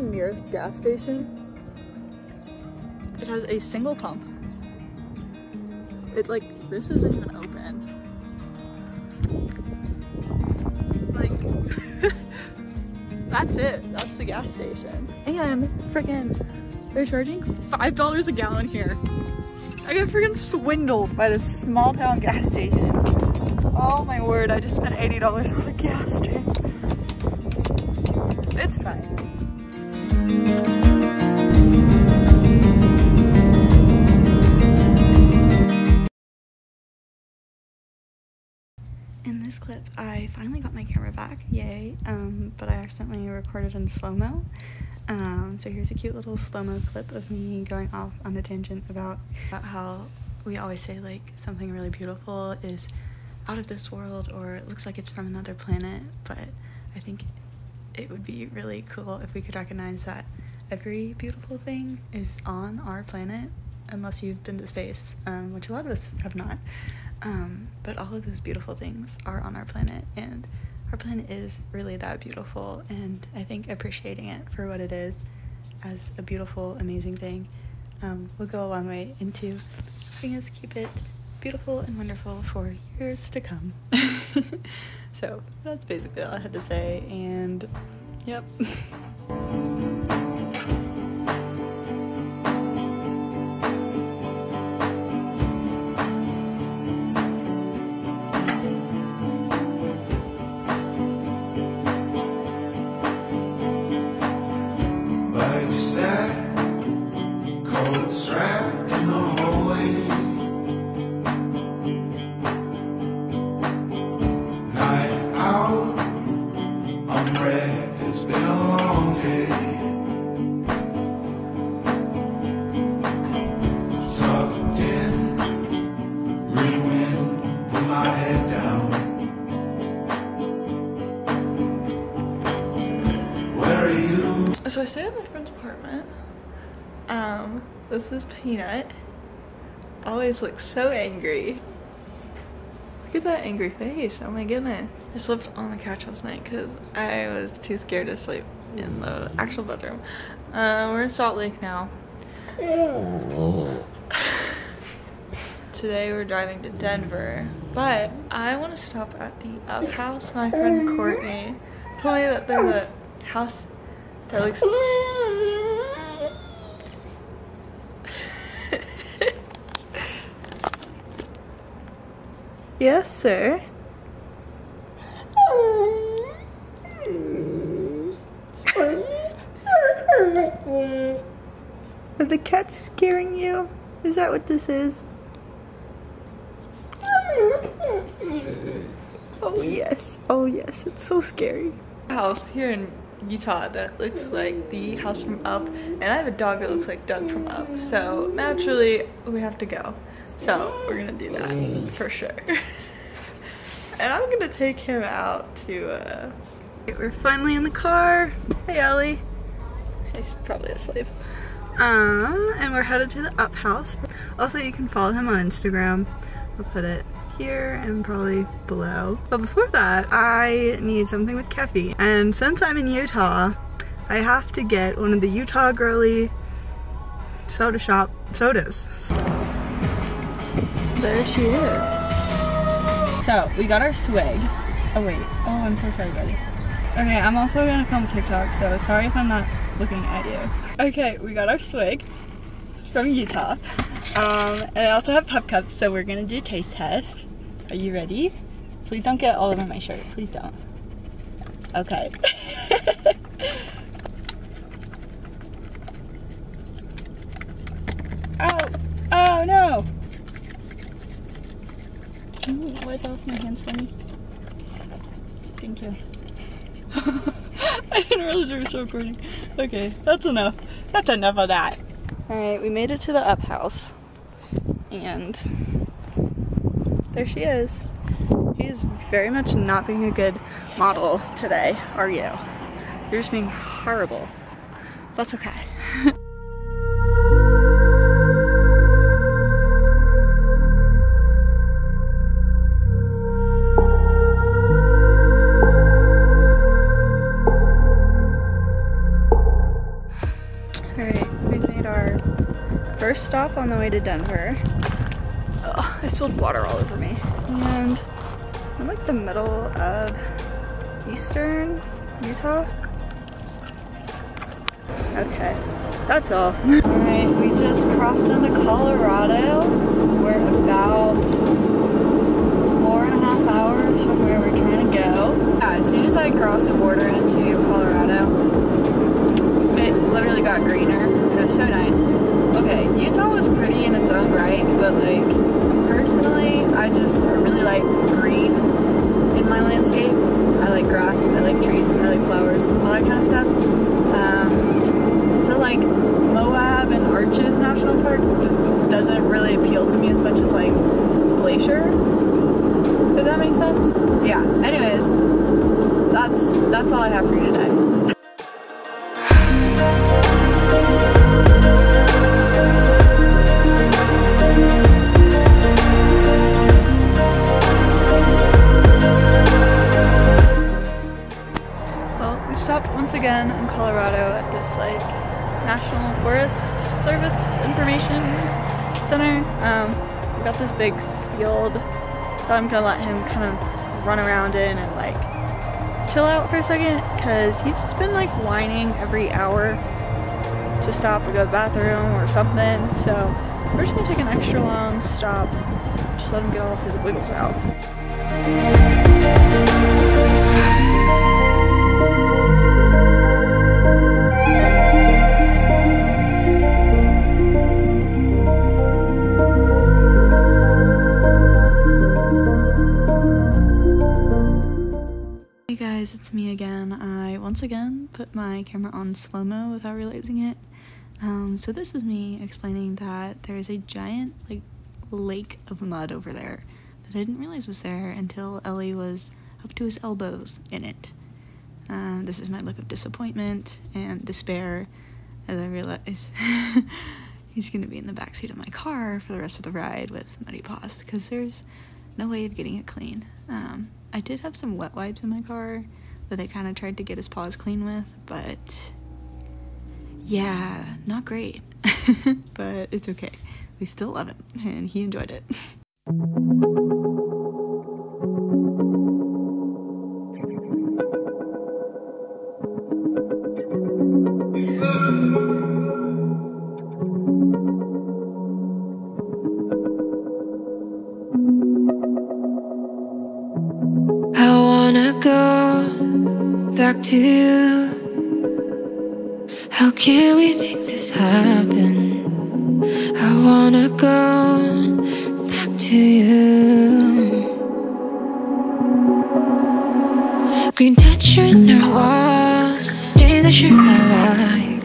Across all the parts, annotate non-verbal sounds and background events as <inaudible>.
the nearest gas station. It has a single pump. It like, this isn't even open. Like, <laughs> that's it. That's the gas station. And freaking, they're charging $5 a gallon here. I got freaking swindled by this small town gas station. Oh my word, I just spent $80 on a gas tank. It's fine. In this clip, I finally got my camera back, yay, um, but I accidentally recorded in slow-mo. Um, so here's a cute little slow-mo clip of me going off on a tangent about, about how we always say like something really beautiful is out of this world or it looks like it's from another planet, but I think it would be really cool if we could recognize that every beautiful thing is on our planet, unless you've been to space, um, which a lot of us have not. Um, but all of those beautiful things are on our planet, and our planet is really that beautiful. And I think appreciating it for what it is, as a beautiful, amazing thing, um, will go a long way into helping us keep it beautiful and wonderful for years to come. <laughs> <laughs> so that's basically all I had to say, and yep. <laughs> this is Peanut. Always looks so angry. Look at that angry face. Oh my goodness. I slept on the couch last night because I was too scared to sleep in the actual bedroom. Uh, we're in Salt Lake now. <laughs> Today we're driving to Denver, but I want to stop at the Up House. My friend Courtney told me that there's a house that looks yes, sir. Are the cats scaring you? Is that what this is? Oh yes, oh yes, it's so scary. House here in Utah that looks like the house from Up, and I have a dog that looks like Dug from Up, so naturally we have to go. So we're gonna do that for sure. <laughs> and I'm gonna take him out to, uh, we're finally in the car. Hey Ellie. He's probably asleep. Um, and we're headed to the Up House. Also, you can follow him on Instagram. I'll put it here and probably below. But before that, I need something with caffeine. And since I'm in Utah, I have to get one of the Utah Girly soda shop sodas. There she is. So, we got our swig. Oh wait, oh I'm so sorry buddy. Okay, I'm also gonna film TikTok, so sorry if I'm not looking at you. Okay, we got our swig from Utah. Um, and I also have pup cups, so we're gonna do a taste test. Are you ready? Please don't get all over my shirt. Please don't. Okay. <laughs> oh! Oh no! Can you wipe off my hands for me? Thank you. <laughs> I didn't realize you were recording. Okay, that's enough. That's enough of that. Alright, we made it to the up house and there she is. He's very much not being a good model today, are you? You're just being horrible. That's okay. <laughs> Alright, we made our first stop on the way to Denver. Spilled water all over me. And I'm like the middle of eastern Utah. Okay, that's all. <laughs> Alright, we just crossed into Colorado. We're about four and a half hours from where we're trying to go. Yeah, as soon as I crossed the border into Colorado, it literally got greener. It was so nice. Okay, Utah was pretty in its own right, but like personally, I just really like green in my landscapes. I like grass, I like trees, I like flowers, all that kind of stuff. Um, so like Moab and Arches National Park just doesn't really appeal to me as much as like Glacier. If that makes sense? Yeah. Anyways, that's that's all I have for you today. Well, we stopped once again in Colorado at this like National Forest Service Information Center. Um, we got this big field that I'm gonna let him kind of run around in and like chill out for a second because he's been like whining every hour to stop or go to the bathroom or something. So we're just gonna take an extra long stop, just let him get all of his wiggles out. Guys, it's me again. I once again put my camera on slow mo without realizing it. Um, so this is me explaining that there is a giant like lake of mud over there that I didn't realize was there until Ellie was up to his elbows in it. Um, this is my look of disappointment and despair as I realize <laughs> he's gonna be in the backseat of my car for the rest of the ride with muddy paws because there's no way of getting it clean. Um, I did have some wet wipes in my car that I kind of tried to get his paws clean with, but yeah, not great. <laughs> but it's okay. We still love him, and he enjoyed it. Wanna go back to you. How can we make this happen? I wanna go back to you. Green texture in our walls, stain the shirt I like.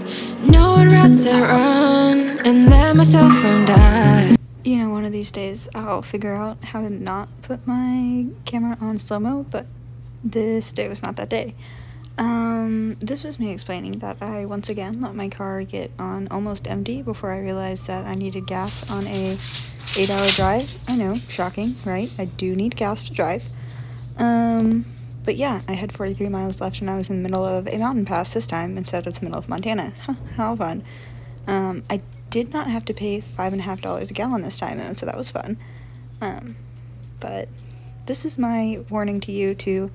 No, I'd rather run and let myself from die. You know, one of these days I'll figure out how to not put my camera on slow mo, but this day was not that day. Um, this was me explaining that I once again let my car get on almost empty before I realized that I needed gas on a 8 hour drive. I know, shocking, right? I do need gas to drive. Um, but yeah, I had 43 miles left and I was in the middle of a mountain pass this time instead of the middle of Montana. <laughs> How fun. Um, I did not have to pay five and a half dollars a gallon this time, though, so that was fun. Um, but this is my warning to you to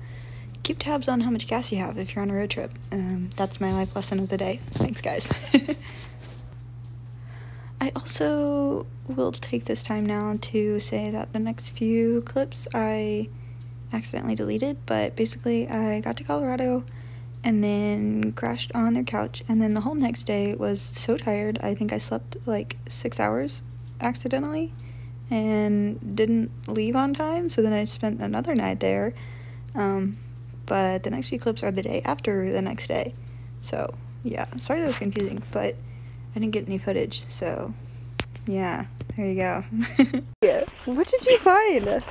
keep tabs on how much gas you have if you're on a road trip. Um, that's my life lesson of the day. Thanks, guys. <laughs> I also will take this time now to say that the next few clips I accidentally deleted, but basically I got to Colorado and then crashed on their couch and then the whole next day was so tired. I think I slept like 6 hours accidentally and didn't leave on time, so then I spent another night there. Um, but the next few clips are the day after the next day. So, yeah, sorry that was confusing, but I didn't get any footage, so yeah, there you go. <laughs> yeah. What did you find? literally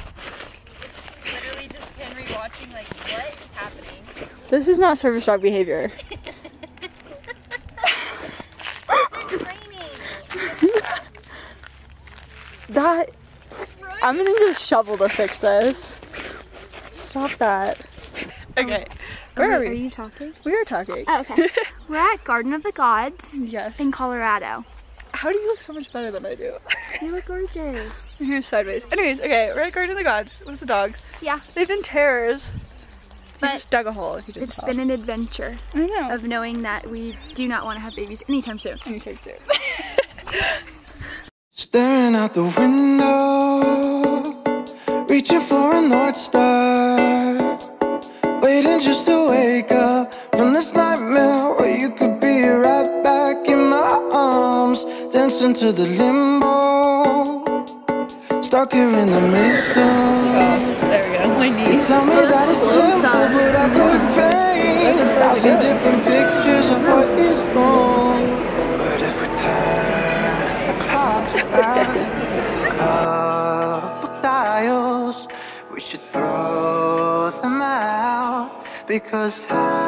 just Henry watching like what is happening. This is not service dog behavior. <laughs> That I'm gonna need a shovel to fix this. Stop that. Okay, um, where are Are we? you talking? We are talking. Oh, okay. <laughs> We're at Garden of the Gods yes. in Colorado. How do you look so much better than I do? You look gorgeous. <laughs> You're sideways. Anyways, okay, we're at Garden of the Gods with the dogs. Yeah, They've been terrors. We But just dug a hole if you didn't it's tell. been an adventure I know. of knowing that we do not want to have babies anytime soon. Anytime soon. Staring out the window, reaching for a North Star. Dancing to the limbo, stuck here in the middle. Oh, there we go. My knees. Tell me that it's simple, but I could paint a thousand different pictures of what is wrong. But if we turn the clocks back a couple dials, we should throw them out because time